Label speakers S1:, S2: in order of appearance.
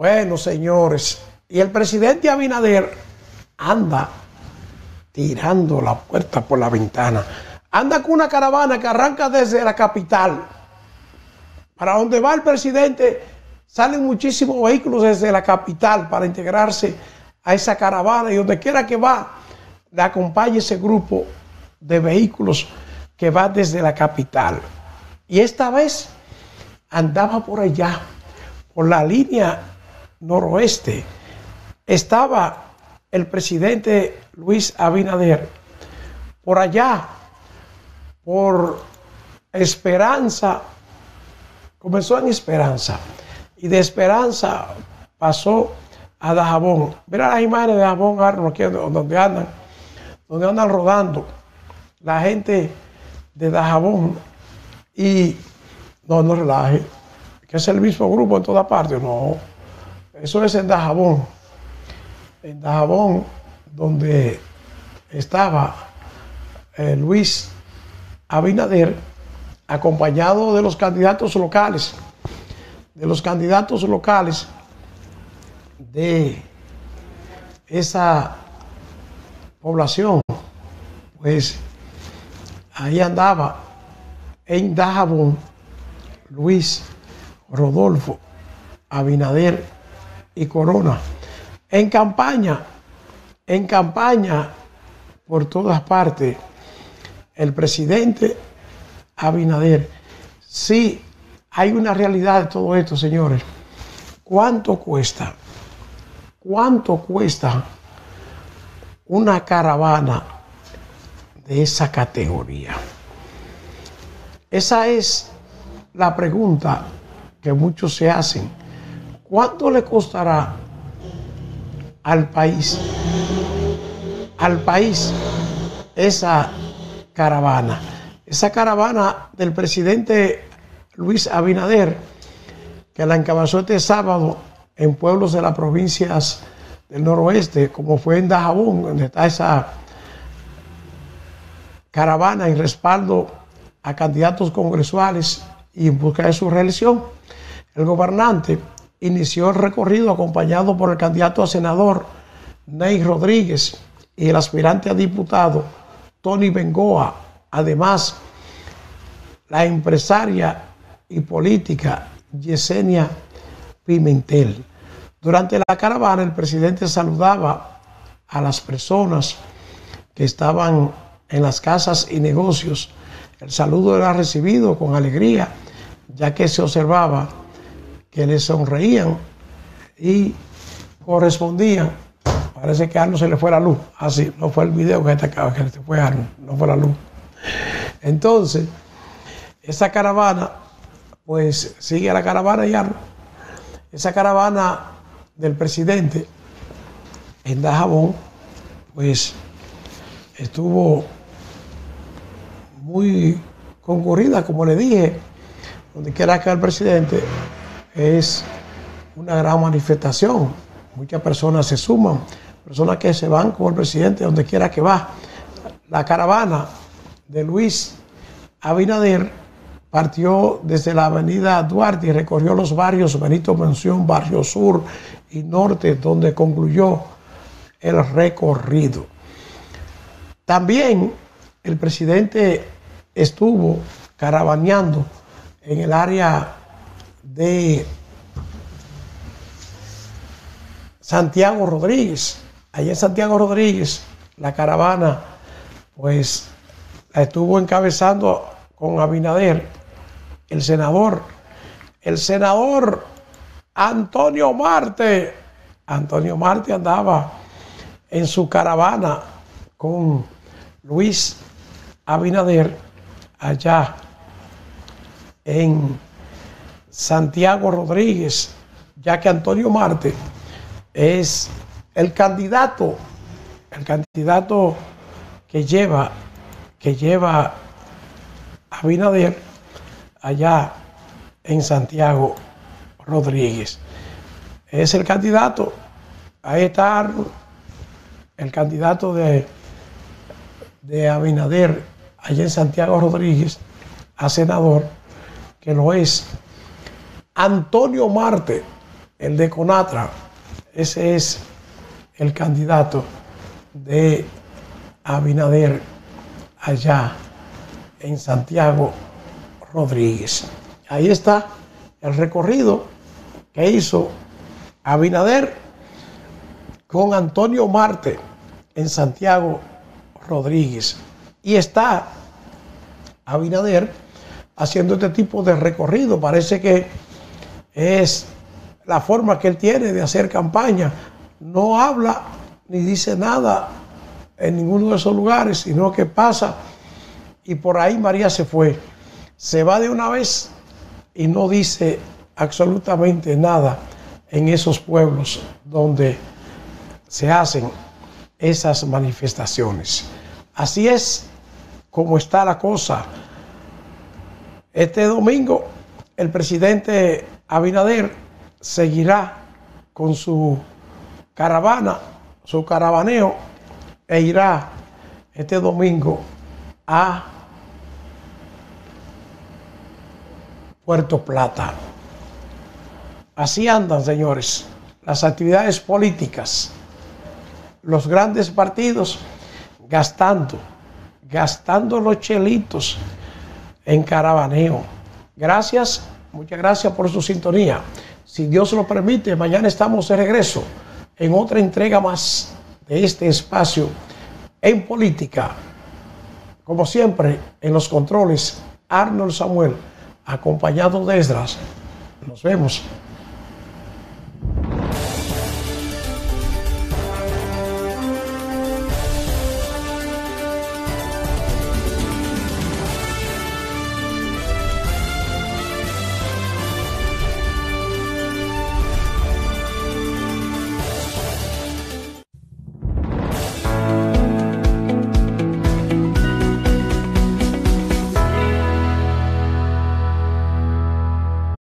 S1: Bueno, señores, y el presidente Abinader anda tirando la puerta por la ventana. Anda con una caravana que arranca desde la capital. Para donde va el presidente, salen muchísimos vehículos desde la capital para integrarse a esa caravana y donde quiera que va, le acompaña ese grupo de vehículos que va desde la capital. Y esta vez andaba por allá, por la línea noroeste. Estaba el presidente Luis Abinader por allá, por Esperanza, comenzó en Esperanza y de Esperanza pasó a Dajabón. Mira las imágenes de Dajabón, aquí donde andan, donde andan rodando la gente de Dajabón y no, no relaje, que es el mismo grupo en toda parte, no, eso es en Dajabón, en Dajabón donde estaba eh, Luis Abinader acompañado de los candidatos locales, de los candidatos locales de esa población, pues ahí andaba en Dajabón Luis Rodolfo Abinader y Corona en campaña, en campaña por todas partes. El presidente Abinader, sí hay una realidad de todo esto, señores. ¿Cuánto cuesta? ¿Cuánto cuesta una caravana de esa categoría? Esa es la pregunta que muchos se hacen. ¿Cuánto le costará al país, al país esa caravana? Esa caravana del presidente Luis Abinader, que la encabezó este sábado en pueblos de las provincias del noroeste, como fue en Dajabón, donde está esa caravana en respaldo a candidatos congresuales y en busca de su reelección. El gobernante inició el recorrido acompañado por el candidato a senador Ney Rodríguez y el aspirante a diputado Tony Bengoa. Además, la empresaria y política Yesenia Pimentel. Durante la caravana el presidente saludaba a las personas que estaban en las casas y negocios. El saludo era recibido con alegría, ya que se observaba que le sonreían y correspondían. Parece que a no se le fue la luz. Así, no fue el video que acaba, que se fue a no fue la luz. Entonces, esa caravana pues sigue la caravana ya. Esa caravana del presidente en Dajabón, pues estuvo muy concurrida, como le dije, donde quiera que el presidente es una gran manifestación. Muchas personas se suman, personas que se van con el presidente donde quiera que va. La caravana de Luis Abinader partió desde la avenida Duarte y recorrió los barrios Benito Mención, Barrio Sur y Norte, donde concluyó el recorrido. También el presidente estuvo caravaneando en el área de Santiago Rodríguez. Allí en Santiago Rodríguez, la caravana, pues la estuvo encabezando con Abinader el senador, el senador Antonio Marte. Antonio Marte andaba en su caravana con Luis Abinader allá en Santiago Rodríguez, ya que Antonio Marte es el candidato, el candidato que lleva, que lleva Abinader allá en Santiago Rodríguez. Es el candidato, ahí está el candidato de, de Abinader allá en Santiago Rodríguez a senador, que lo es Antonio Marte. el de Conatra. Ese es el candidato de Abinader allá en Santiago Rodríguez. Ahí está el recorrido que hizo Abinader con Antonio Marte en Santiago Rodríguez. Y está Abinader haciendo este tipo de recorrido. Parece que es la forma que él tiene de hacer campaña. No habla ni dice nada en ninguno de esos lugares, sino que pasa y por ahí María se fue. Se va de una vez y no dice absolutamente nada en esos pueblos donde se hacen esas manifestaciones. Así es como está la cosa. Este domingo el presidente Abinader seguirá con su caravana, su caravaneo, e irá este domingo a Puerto Plata. Así andan, señores, las actividades políticas, los grandes partidos gastando, gastando los chelitos en caravaneo. Gracias, muchas gracias por su sintonía. Si Dios lo permite, mañana estamos de regreso en otra entrega más de este espacio en política. Como siempre, en los controles, Arnold Samuel, acompañado de Esdras. Nos vemos